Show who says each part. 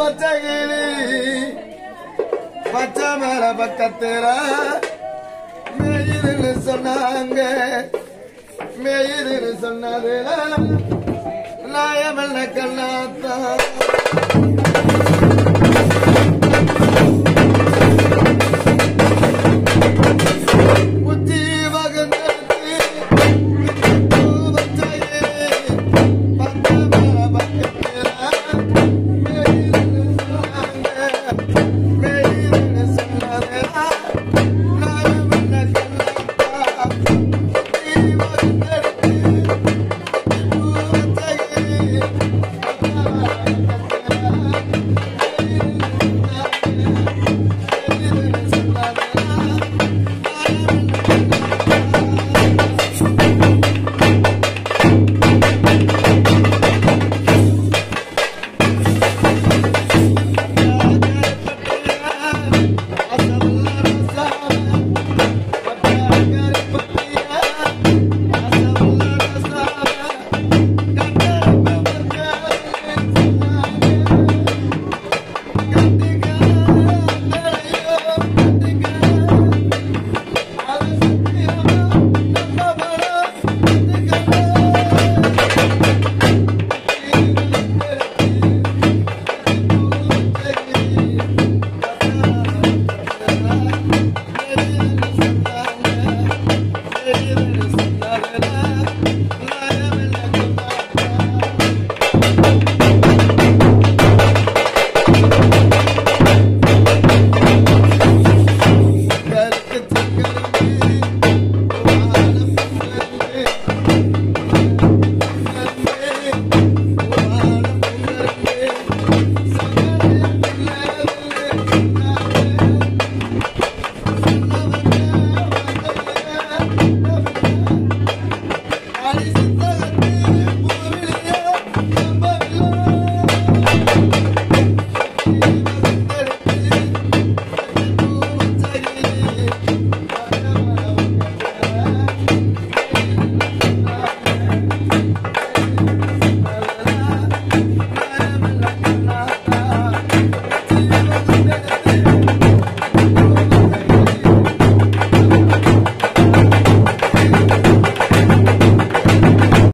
Speaker 1: பச்சைகிளி பச்சை மேல பக்கத்துல மேயிருந்து சொன்னாங்க. மேயிருந்து சொன்னது நாயமல்ல கண்ணாத்தான்